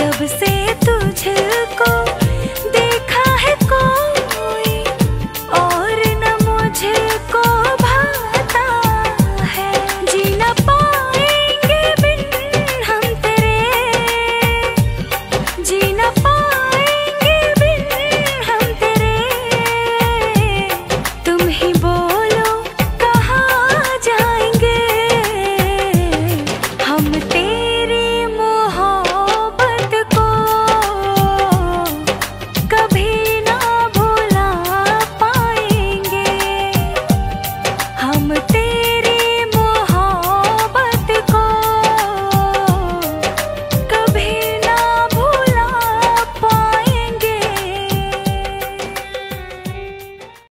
जब से